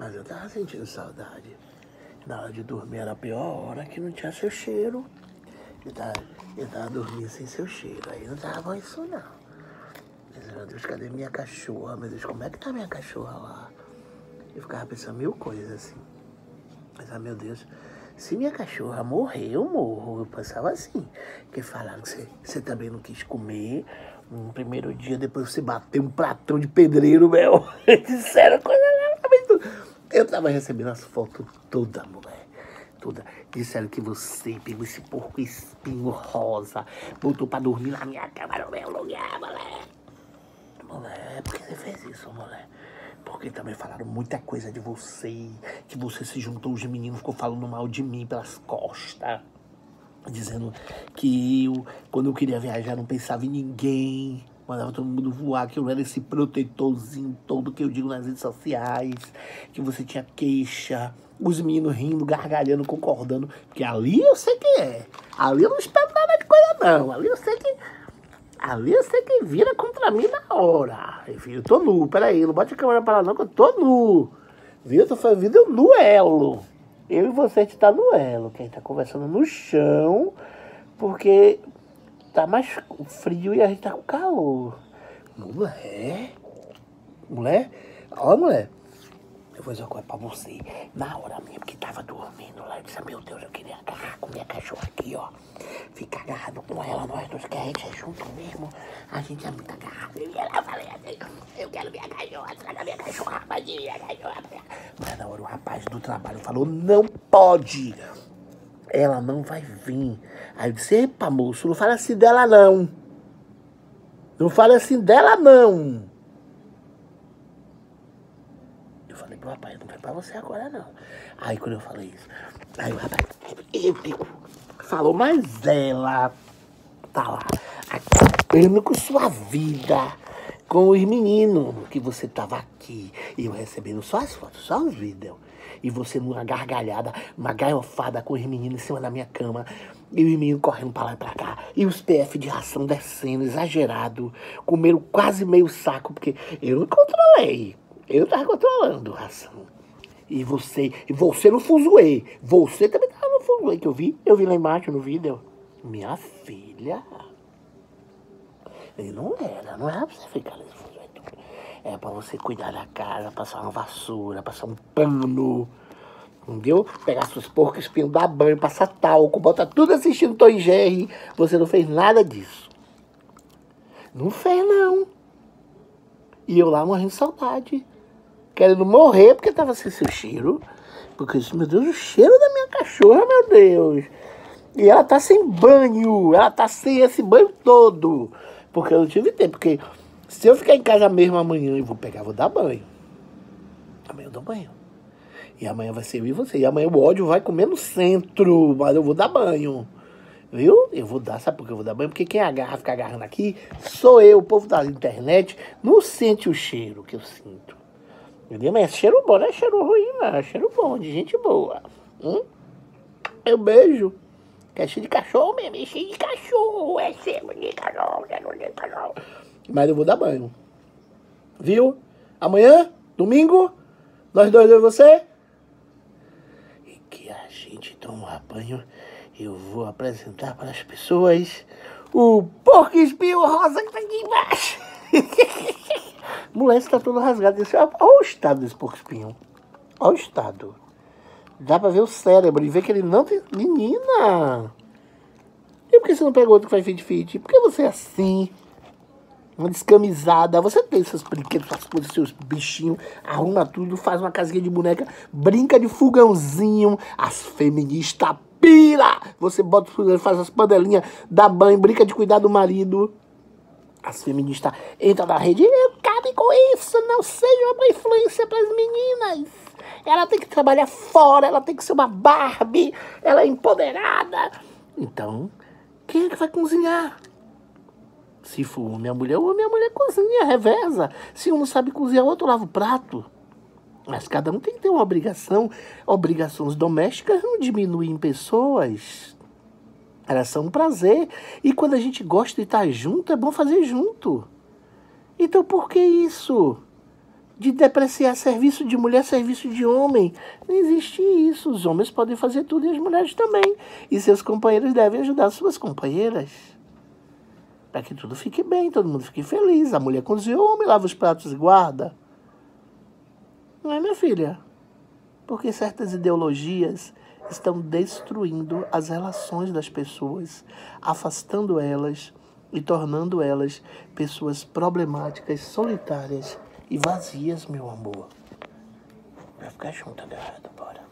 Mas eu tava sentindo saudade. Na hora de dormir era a pior hora que não tinha seu cheiro. Eu tava, eu tava dormindo sem seu cheiro. Aí não tava bom isso não. Meu Deus, cadê minha cachorra? Meu Deus, como é que tá minha cachorra lá? Eu ficava pensando mil coisas assim. Mas, ah, meu Deus, se minha cachorra morrer, eu morro. Eu pensava assim. Porque falaram que você, também não quis comer. No primeiro dia, depois você bateu um pratão de pedreiro, meu. Disseram coisa. Eu tava recebendo as fotos toda, mulher. Toda. Disseram que você pegou esse porco espinho rosa, botou pra dormir na minha cama no meu lugar, mulher. Mulher, por que você fez isso, mulher? Porque também falaram muita coisa de você, que você se juntou, os meninos ficou falando mal de mim pelas costas. Dizendo que eu, quando eu queria viajar, não pensava em ninguém. Mandava todo mundo voar, que eu era esse protetorzinho todo que eu digo nas redes sociais. Que você tinha queixa. Os meninos rindo, gargalhando, concordando. Porque ali eu sei que é. Ali eu não espero nada de coisa, não. Ali eu sei que. Ali eu sei que vira contra mim na hora. Enfim, eu tô nu. Peraí, não bote a câmera para lá, não, que eu tô nu. Viu? Eu tô fazendo um duelo. Eu e você, a gente tá no elo, que a gente tá conversando no chão, porque tá mais frio e a gente tá com calor. Mulher? Mulher? Ó, mulher. Eu vou dizer uma coisa pra você. Na hora mesmo que tava dormindo lá, eu disse, meu Deus, eu queria agarrar com minha cachorra aqui, ó. Ficar agarrado com ela, nós dois, que a gente é junto mesmo. A gente é muito agarrado. E ela falei assim, eu quero minha cachorra, traga minha cachorra, rapazinho, minha cachorra. Mas na hora o rapaz do trabalho falou, não pode. Ela não vai vir. Aí eu disse, epa, moço, não fala assim dela não. Não fala assim dela não. Eu falei pro rapaz, não vai pra você agora não. Aí quando eu falei isso, aí o rapaz, eu, eu, falou, mas ela tá lá, acabando com sua vida, com os meninos, que você tava aqui, e eu recebendo só as fotos, só os vídeos. E você numa gargalhada, uma gaiofada com os meninos em cima da minha cama. E os meninos correndo pra lá e pra cá. E os PF de ração descendo, exagerado. Comeram quase meio saco, porque eu não controlei. Eu tava controlando ração. E você, e você no fuzuê. Você também tava no fuzuê, que eu vi. Eu vi lá embaixo no vídeo. Minha filha. E não era, não era pra você ficar nesse fuzuê tudo. Era pra você cuidar da casa, passar uma vassoura, passar um pano. Entendeu? Pegar seus porcos, espinhos, dar banho, passar talco, botar tudo assistindo Tom Jerry. Você não fez nada disso. Não fez, não. E eu lá morrendo de saudade. Querendo morrer porque tava sem seu cheiro. Porque eu disse, meu Deus, o cheiro da minha cachorra, meu Deus. E ela tá sem banho. Ela tá sem esse banho todo. Porque eu não tive tempo. Porque se eu ficar em casa mesmo amanhã, eu vou pegar, vou dar banho. Amanhã eu dou banho. E amanhã vai ser eu e você. E amanhã o ódio vai comer no centro. Mas eu vou dar banho. Viu? Eu vou dar, sabe por que eu vou dar banho? Porque quem agarra, fica agarrando aqui, sou eu, o povo da internet, não sente o cheiro que eu sinto. Entendeu? Mas é cheiro bom, não é cheiro ruim, não. É cheiro bom, de gente boa. Hum? Eu beijo. É cheio de cachorro mesmo, é cheio de cachorro. É cheio de cachorro, é cachorro. Mas eu vou dar banho. Viu? Amanhã, domingo, nós dois, eu e você. E que a gente toma banho eu vou apresentar para as pessoas o porco espinho rosa que tá aqui embaixo. Moleque, está todo rasgado. Olha o estado desse porco espinho. Olha o estado. Dá pra ver o cérebro e ver que ele não tem. Menina! E por que você não pegou outro que faz fit-fit? Por que você é assim? Uma descamisada. Você tem seus brinquedos, suas coisas, seus bichinhos, arruma tudo, faz uma casinha de boneca, brinca de fogãozinho. As feministas pira! Você bota faz as panelinhas, dá banho, brinca de cuidar do marido. As feministas entram na rede, eu cabe com isso, não seja uma influência para as meninas. Ela tem que trabalhar fora, ela tem que ser uma Barbie, ela é empoderada. Então, quem é que vai cozinhar? Se for minha mulher, ou minha mulher cozinha, reveza. Se um não sabe cozinhar, o outro lava o prato. Mas cada um tem que ter uma obrigação. Obrigações domésticas não diminuem pessoas. Elas são um prazer. E quando a gente gosta de estar junto, é bom fazer junto. Então por que isso? De depreciar serviço de mulher, serviço de homem. Não existe isso. Os homens podem fazer tudo e as mulheres também. E seus companheiros devem ajudar suas companheiras. Para que tudo fique bem, todo mundo fique feliz. A mulher cozinha, o homem lava os pratos e guarda. Não é, minha filha? Porque certas ideologias estão destruindo as relações das pessoas, afastando elas e tornando elas pessoas problemáticas, solitárias e vazias, meu amor. Vai ficar junto, agarrado, bora.